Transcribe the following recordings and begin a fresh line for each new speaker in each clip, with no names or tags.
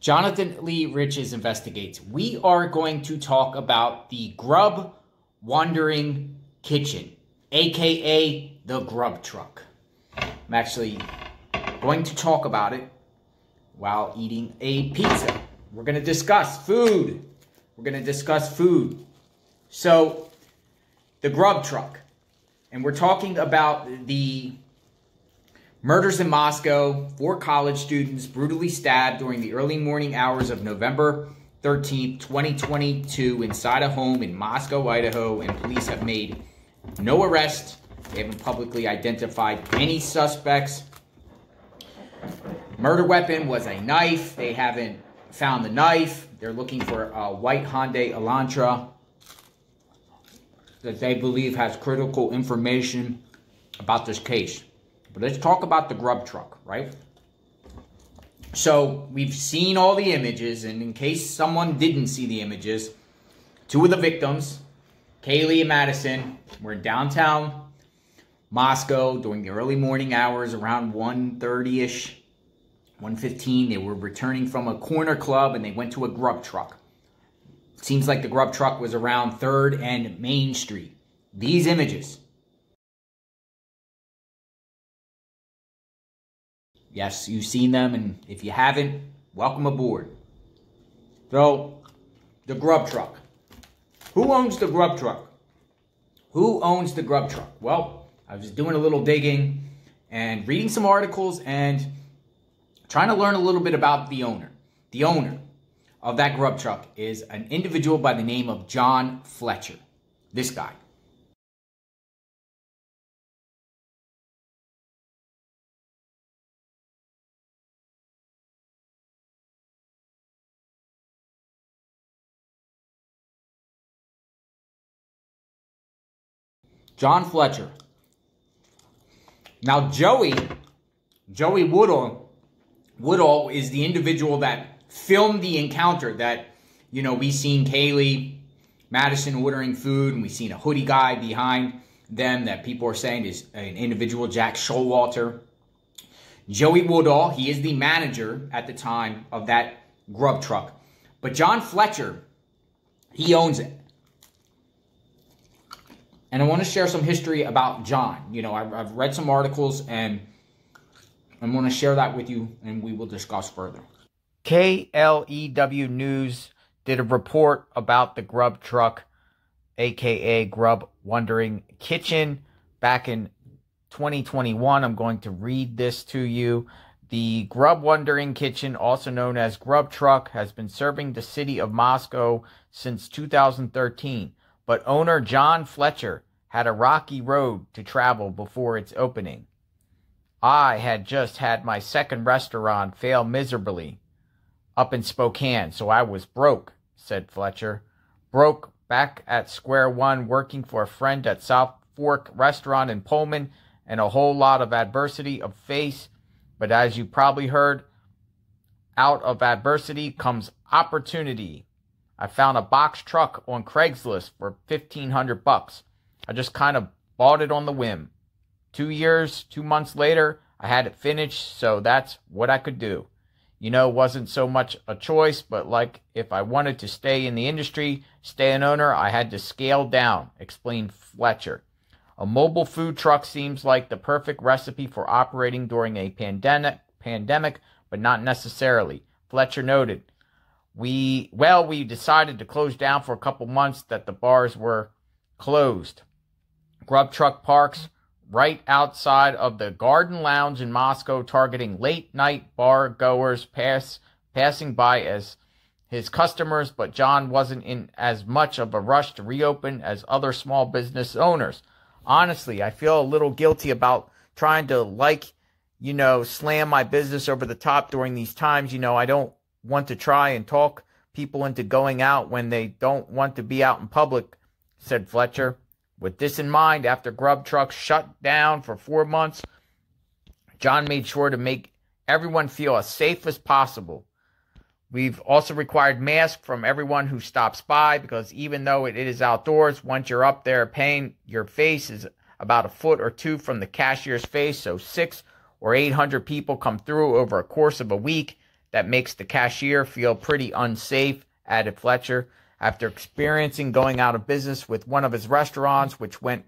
Jonathan Lee Riches investigates. We are going to talk about the Grub Wandering Kitchen, aka the Grub Truck. I'm actually going to talk about it while eating a pizza. We're going to discuss food. We're going to discuss food. So, the Grub Truck. And we're talking about the Murders in Moscow, four college students brutally stabbed during the early morning hours of November 13, 2022, inside a home in Moscow, Idaho, and police have made no arrest. They haven't publicly identified any suspects. Murder weapon was a knife. They haven't found the knife. They're looking for a white Hyundai Elantra that they believe has critical information about this case. But let's talk about the grub truck, right? So we've seen all the images, and in case someone didn't see the images, two of the victims, Kaylee and Madison, were in downtown Moscow during the early morning hours around 1.30ish, 1.15. They were returning from a corner club and they went to a grub truck. Seems like the grub truck was around 3rd and Main Street. These images Yes, you've seen them, and if you haven't, welcome aboard. So, the grub truck. Who owns the grub truck? Who owns the grub truck? Well, I was doing a little digging and reading some articles and trying to learn a little bit about the owner. The owner of that grub truck is an individual by the name of John Fletcher. This guy. John Fletcher. Now, Joey, Joey Woodall, Woodall is the individual that filmed the encounter that, you know, we seen Kaylee, Madison ordering food, and we seen a hoodie guy behind them that people are saying is an individual, Jack Showalter. Joey Woodall, he is the manager at the time of that grub truck. But John Fletcher, he owns it. And I want to share some history about John. You know, I've, I've read some articles and I want to share that with you and we will discuss further. KLEW News did a report about the Grub Truck, aka Grub Wandering Kitchen, back in 2021. I'm going to read this to you. The Grub Wandering Kitchen, also known as Grub Truck, has been serving the city of Moscow since 2013 but owner John Fletcher had a rocky road to travel before its opening. I had just had my second restaurant fail miserably up in Spokane, so I was broke, said Fletcher. Broke back at square one working for a friend at South Fork Restaurant in Pullman and a whole lot of adversity of face. But as you probably heard, out of adversity comes opportunity. I found a box truck on Craigslist for 1500 bucks. I just kind of bought it on the whim. 2 years, 2 months later, I had it finished, so that's what I could do. You know, wasn't so much a choice, but like if I wanted to stay in the industry, stay an owner, I had to scale down, explained Fletcher. A mobile food truck seems like the perfect recipe for operating during a pandemic, pandemic, but not necessarily. Fletcher noted we well we decided to close down for a couple months that the bars were closed. Grub truck parks right outside of the garden lounge in moscow targeting late night bar goers pass passing by as his customers but john wasn't in as much of a rush to reopen as other small business owners. Honestly i feel a little guilty about trying to like you know slam my business over the top during these times. You know i don't want to try and talk people into going out when they don't want to be out in public, said Fletcher. With this in mind, after Grub Truck shut down for four months, John made sure to make everyone feel as safe as possible. We've also required masks from everyone who stops by because even though it is outdoors, once you're up there paying, your face is about a foot or two from the cashier's face. So six or eight hundred people come through over a course of a week that makes the cashier feel pretty unsafe, added Fletcher. After experiencing going out of business with one of his restaurants, which went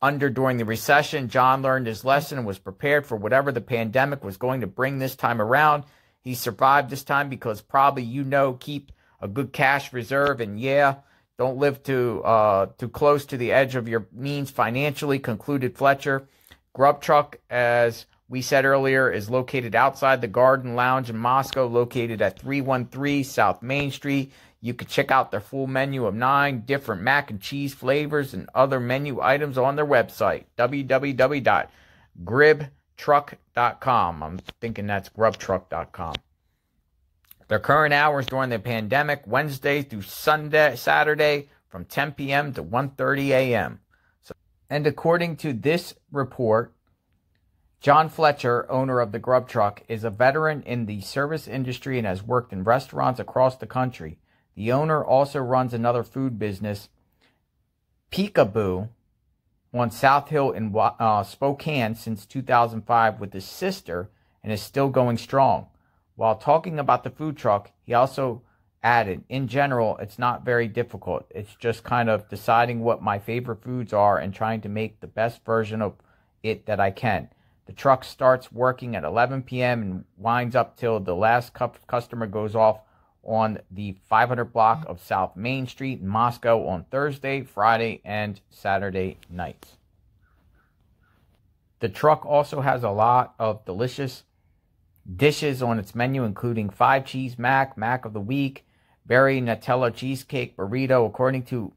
under during the recession, John learned his lesson and was prepared for whatever the pandemic was going to bring this time around. He survived this time because probably you know keep a good cash reserve and yeah, don't live too uh, too close to the edge of your means financially, concluded Fletcher. Grub Truck, as we said earlier, is located outside the Garden Lounge in Moscow, located at 313 South Main Street. You can check out their full menu of nine different mac and cheese flavors and other menu items on their website, www.gribtruck.com. I'm thinking that's grubtruck.com. Their current hours during the pandemic, Wednesday through Sunday, Saturday, from 10 p.m. to 1:30 a.m. So, and according to this report, John Fletcher, owner of the Grub Truck, is a veteran in the service industry and has worked in restaurants across the country. The owner also runs another food business, Peekaboo, on South Hill in uh, Spokane since 2005 with his sister and is still going strong. While talking about the food truck, he also added, in general, it's not very difficult. It's just kind of deciding what my favorite foods are and trying to make the best version of it that I can. The truck starts working at 11 p.m. and winds up till the last customer goes off on the 500 block of South Main Street in Moscow on Thursday, Friday, and Saturday nights. The truck also has a lot of delicious dishes on its menu, including five cheese mac, mac of the week, berry Nutella cheesecake burrito. According to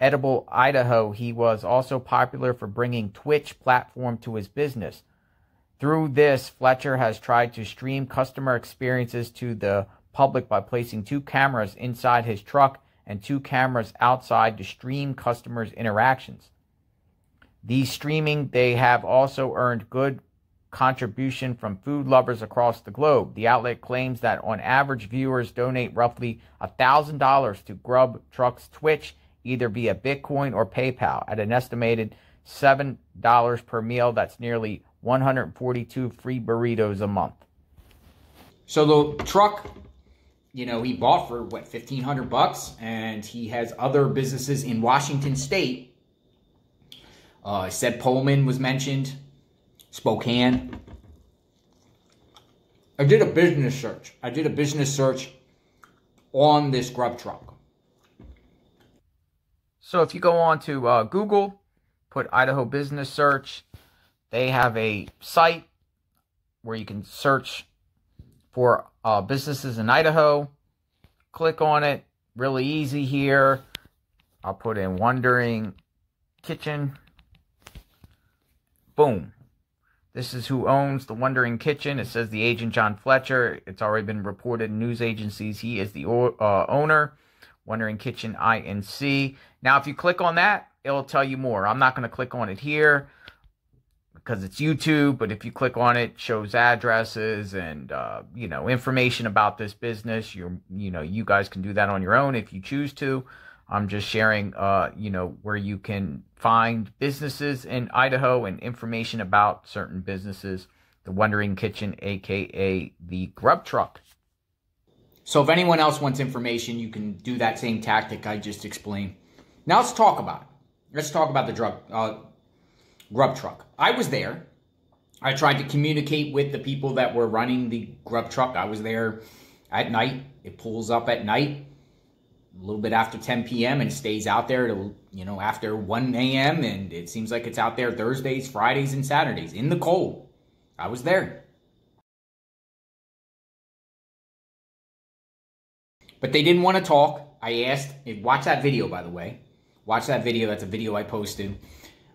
Edible Idaho, he was also popular for bringing Twitch platform to his business. Through this, Fletcher has tried to stream customer experiences to the public by placing two cameras inside his truck and two cameras outside to stream customers' interactions. These streaming, they have also earned good contribution from food lovers across the globe. The outlet claims that on average, viewers donate roughly $1,000 to Grub Truck's Twitch, either via Bitcoin or PayPal, at an estimated $7 per meal. That's nearly 142 free burritos a month. So the truck you know, he bought for what fifteen hundred bucks, and he has other businesses in Washington State. Uh, said Pullman was mentioned, Spokane. I did a business search. I did a business search on this grub truck. So if you go on to uh, Google, put Idaho Business Search, they have a site where you can search for uh, businesses in Idaho. Click on it. Really easy here. I'll put in Wondering Kitchen. Boom. This is who owns the Wondering Kitchen. It says the agent John Fletcher. It's already been reported in news agencies. He is the uh, owner. Wondering Kitchen INC. Now, if you click on that, it'll tell you more. I'm not going to click on it here because it's YouTube, but if you click on it, it shows addresses and uh, you know information about this business. You're you know you guys can do that on your own if you choose to. I'm just sharing uh, you know where you can find businesses in Idaho and information about certain businesses. The Wondering Kitchen, aka the Grub Truck. So if anyone else wants information, you can do that same tactic I just explained. Now let's talk about it. Let's talk about the drug uh, grub truck. I was there. I tried to communicate with the people that were running the grub truck. I was there at night. It pulls up at night, a little bit after 10 p.m. and stays out there till, you know, after 1 a.m. And it seems like it's out there Thursdays, Fridays, and Saturdays in the cold. I was there. But they didn't want to talk. I asked, watch that video, by the way. Watch that video. That's a video I posted.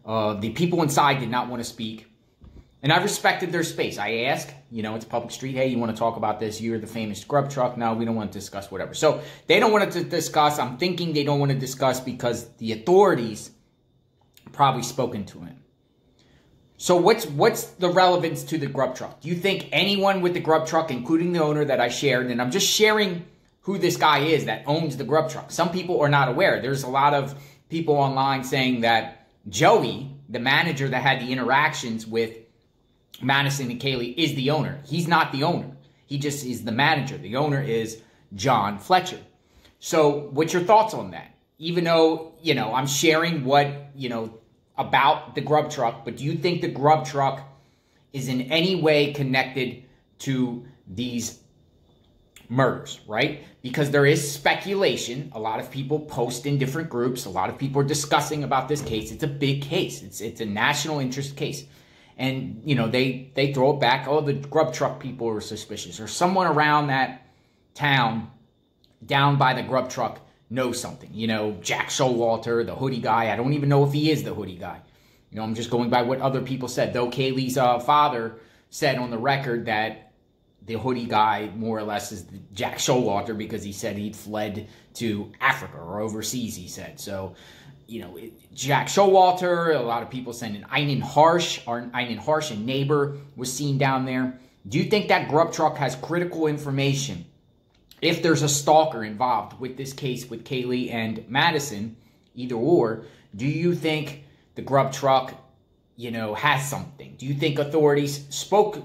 Uh, the people inside did not want to speak. And I respected their space. I asked, you know, it's public street. Hey, you want to talk about this? You're the famous grub truck. No, we don't want to discuss whatever. So they don't want to discuss. I'm thinking they don't want to discuss because the authorities probably spoken to him. So what's what's the relevance to the grub truck? Do you think anyone with the grub truck, including the owner that I shared, and I'm just sharing who this guy is that owns the grub truck. Some people are not aware. There's a lot of people online saying that Joey, the manager that had the interactions with Madison and Kaylee, is the owner. He's not the owner. He just is the manager. The owner is John Fletcher. So, what's your thoughts on that? Even though, you know, I'm sharing what, you know, about the grub truck, but do you think the grub truck is in any way connected to these murders, right? Because there is speculation. A lot of people post in different groups. A lot of people are discussing about this case. It's a big case. It's it's a national interest case. And you know, they they throw it back, oh, the grub truck people are suspicious. Or someone around that town down by the grub truck knows something. You know, Jack Showalter, the hoodie guy. I don't even know if he is the hoodie guy. You know, I'm just going by what other people said. Though Kaylee's uh, father said on the record that the hoodie guy more or less is Jack Showalter because he said he'd fled to Africa or overseas, he said. So, you know, Jack Showalter, a lot of people saying Einan Harsh, our Einan Harsh, a neighbor, was seen down there. Do you think that grub truck has critical information? If there's a stalker involved with this case with Kaylee and Madison, either or, do you think the grub truck, you know, has something? Do you think authorities spoke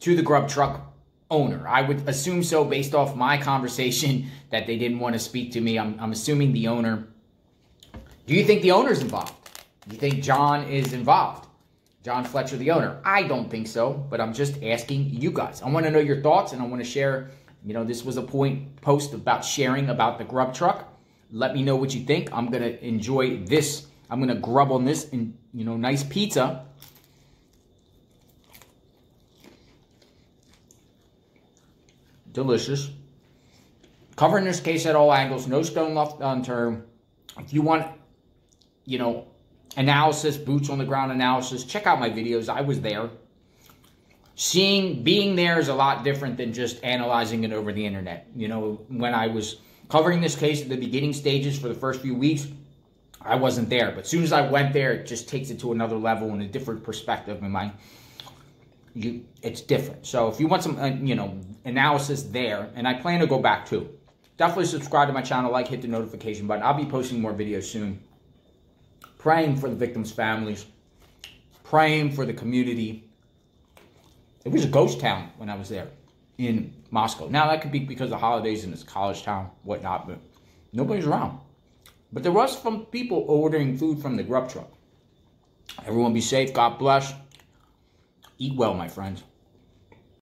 to the grub truck owner. I would assume so based off my conversation that they didn't want to speak to me. I'm, I'm assuming the owner. Do you think the owner's involved? Do you think John is involved? John Fletcher, the owner. I don't think so, but I'm just asking you guys. I want to know your thoughts and I want to share. You know, this was a point post about sharing about the grub truck. Let me know what you think. I'm going to enjoy this. I'm going to grub on this and, you know, nice pizza delicious. Covering this case at all angles, no stone left unturned. If you want, you know, analysis, boots on the ground analysis, check out my videos. I was there. Seeing, being there is a lot different than just analyzing it over the internet. You know, when I was covering this case at the beginning stages for the first few weeks, I wasn't there. But as soon as I went there, it just takes it to another level and a different perspective in my you it's different. So if you want some, uh, you know, analysis there, and I plan to go back too, definitely subscribe to my channel, like, hit the notification button. I'll be posting more videos soon. Praying for the victims' families, praying for the community. It was a ghost town when I was there in Moscow. Now that could be because of the holidays and it's college town, whatnot, but nobody's around. But there was some people ordering food from the grub truck. Everyone be safe. God bless. Eat well, my friends.